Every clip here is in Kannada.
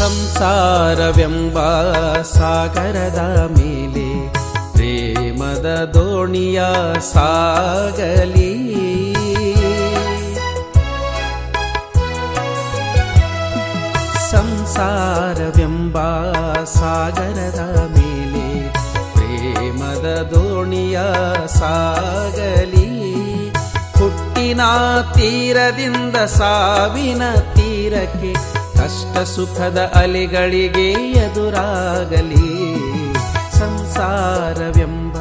ಸಂಸಾರವೆಂಬ ಸಾಗರದ ಮೇಲೆ ಪ್ರೇಮದ ದೋಣಿಯ ಸಾಗಲಿ. ಸಂಸಾರವೆಂಬ ಸಾಗರದ ಮೇಲೆ ಪ್ರೇಮದ ದೋಣಿಯ ಸಾಗಲಿ. ಹುಟ್ಟಿನ ತೀರದಿಂದ ಸಾವಿನ ತೀರಕ್ಕೆ ಕಷ್ಟ ಸುಖದ ಅಲೆಗಳಿಗೆ ಎದುರಾಗಲಿ. ಸಂಸಾರವೆಂಬ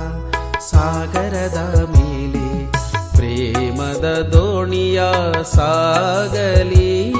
ಸಾಗರದ ಮೇಲೆ ಪ್ರೇಮದ ದೋಣಿಯ ಸಾಗಲಿ.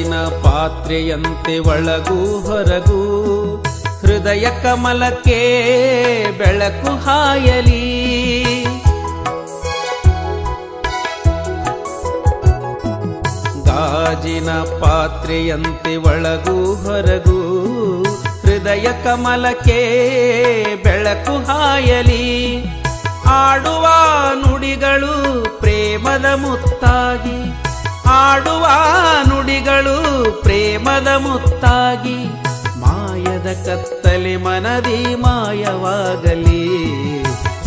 ಗಾಜಿನ ಪಾತ್ರೆಯಂತೆ ಒಳಗೂ ಹೊರಗು ಹೃದಯ ಕಮಲಕ್ಕೆ ಬೆಳಕು ಹಾಯಲಿ. ಗಾಜಿನ ಪಾತ್ರೆಯಂತೆ ಒಳಗೂ ಹೊರಗು ಹೃದಯ ಕಮಲಕ್ಕೆ ಬೆಳಕು ಹಾಯಲಿ. ಆಡುವ ನುಡಿಗಳು ಪ್ರೇಮದ ಮುತ್ತಾಗಿ ಆಡುವ ನುಡಿಗಳು ಪ್ರೇಮದ ಮುತ್ತಾಗಿ ಮಾಯದ ಕತ್ತಲೆ ಮನದಿ ಮಾಯವಾಗಲಿ.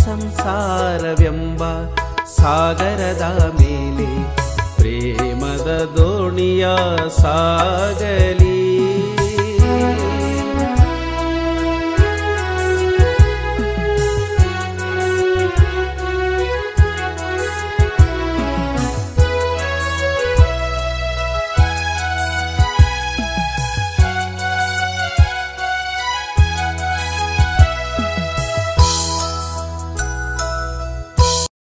ಸಂಸಾರವೆಂಬ ಸಾಗರದ ಮೇಲೆ ಪ್ರೇಮದ ದೋಣಿಯ ಸಾಗಲಿ.